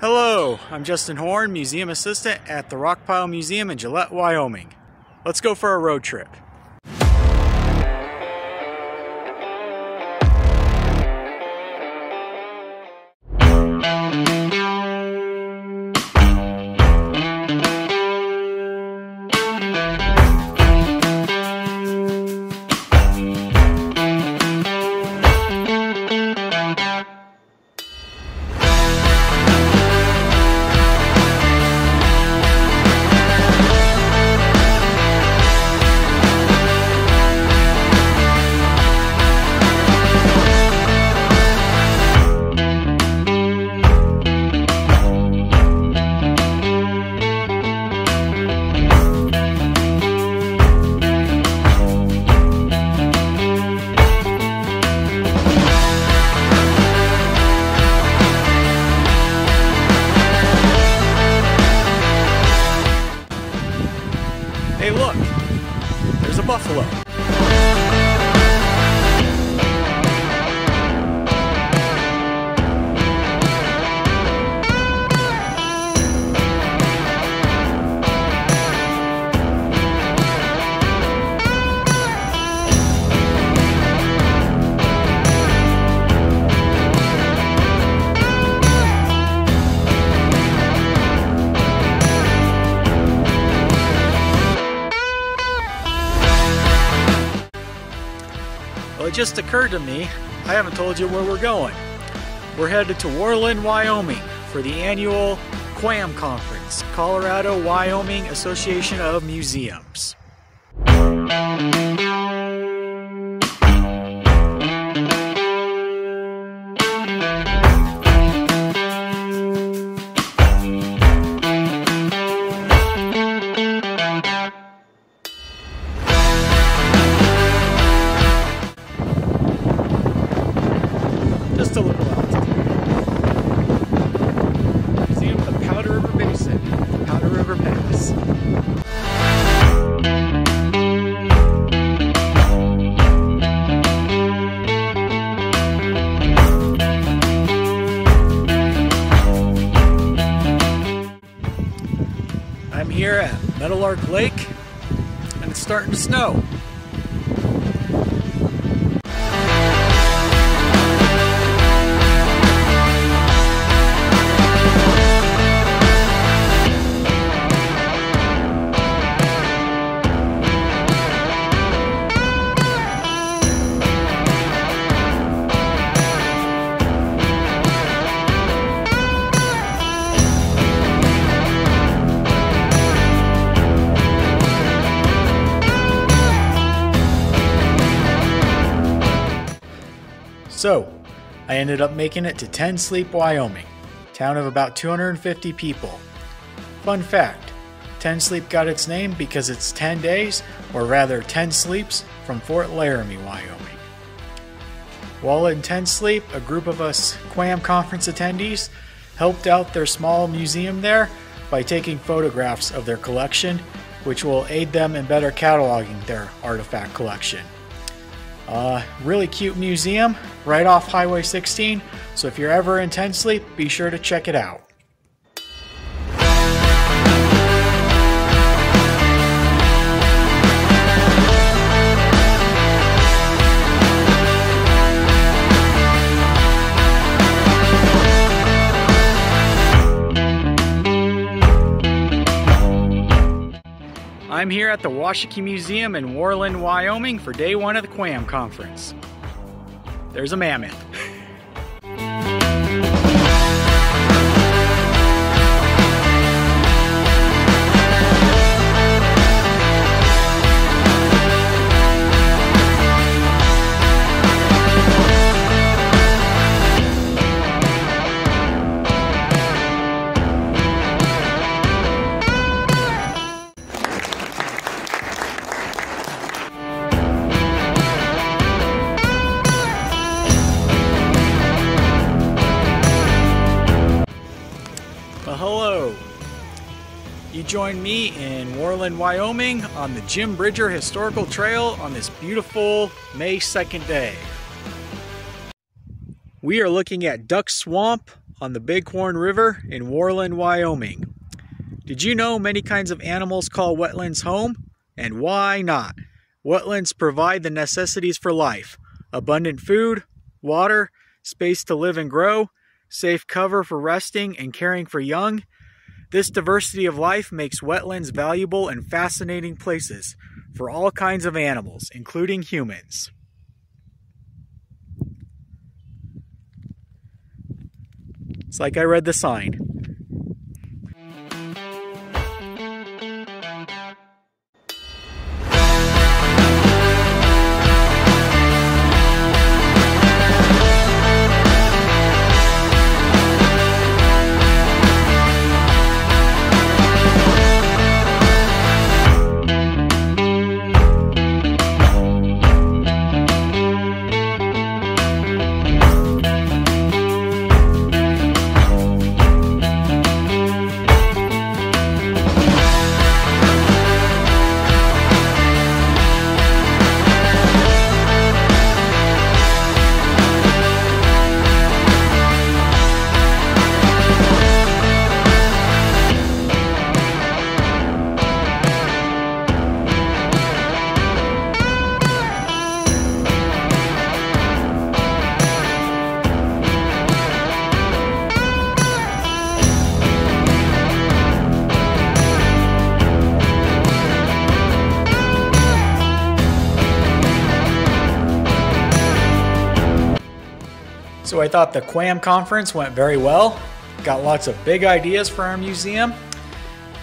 Hello, I'm Justin Horn, Museum Assistant at the Rockpile Museum in Gillette, Wyoming. Let's go for a road trip. There's just occurred to me, I haven't told you where we're going. We're headed to Worland, Wyoming for the annual CWAM conference, Colorado Wyoming Association of Museums. Meadowlark Lake, and it's starting to snow. So, I ended up making it to 10 Sleep, Wyoming, town of about 250 people. Fun fact 10 Sleep got its name because it's 10 days, or rather 10 sleeps, from Fort Laramie, Wyoming. While in 10 Sleep, a group of us CWAM conference attendees helped out their small museum there by taking photographs of their collection, which will aid them in better cataloging their artifact collection. Uh, really cute museum right off Highway 16, so if you're ever in 10 Sleep, be sure to check it out. I'm here at the Washakie Museum in Worland, Wyoming for day one of the CWAM conference. There's a mammoth. hello. You join me in Worland, Wyoming on the Jim Bridger Historical Trail on this beautiful May 2nd day. We are looking at Duck Swamp on the Bighorn River in Worland, Wyoming. Did you know many kinds of animals call wetlands home? And why not? Wetlands provide the necessities for life abundant food, water, space to live and grow, safe cover for resting and caring for young. This diversity of life makes wetlands valuable and fascinating places for all kinds of animals, including humans. It's like I read the sign. I thought the CWAM conference went very well. Got lots of big ideas for our museum.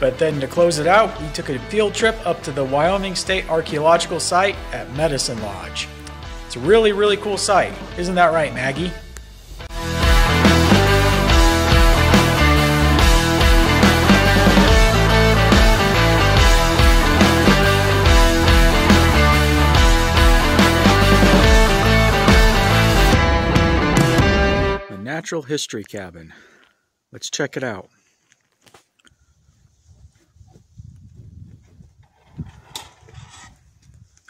But then to close it out, we took a field trip up to the Wyoming State Archaeological Site at Medicine Lodge. It's a really, really cool site. Isn't that right, Maggie? Natural History Cabin. Let's check it out.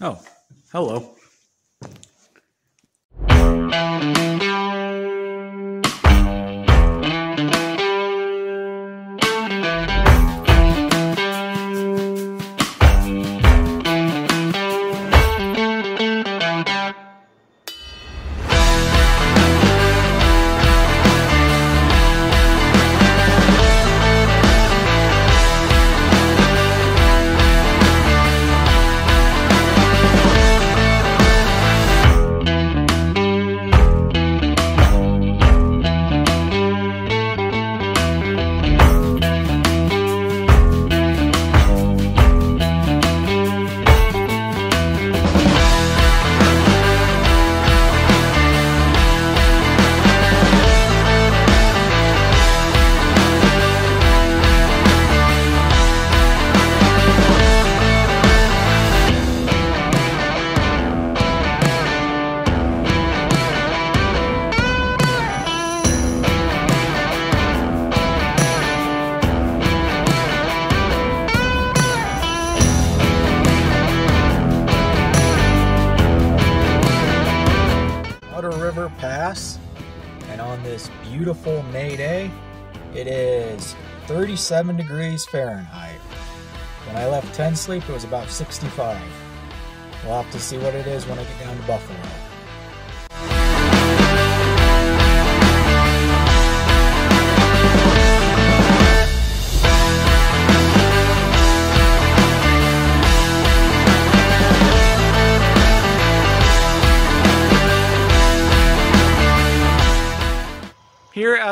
Oh, hello. Beautiful May day, it is 37 degrees Fahrenheit. When I left Ten Sleep, it was about 65. We'll have to see what it is when I get down to Buffalo.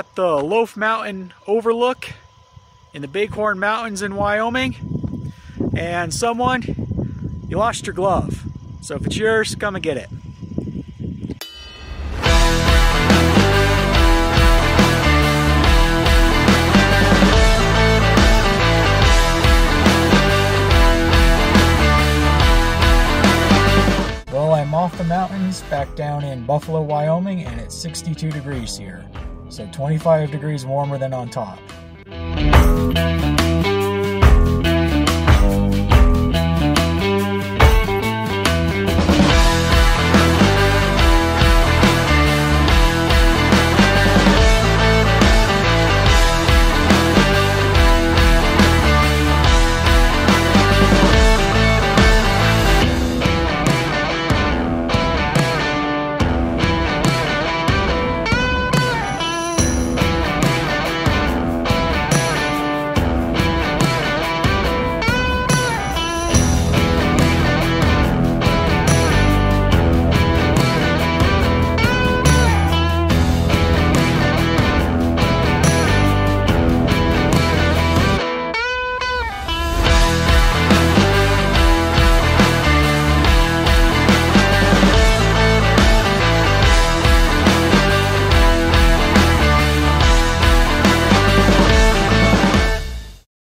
At the Loaf Mountain Overlook in the Bighorn Mountains in Wyoming. And someone, you lost your glove. So if it's yours, come and get it. Well, I'm off the mountains back down in Buffalo, Wyoming, and it's 62 degrees here so 25 degrees warmer than on top.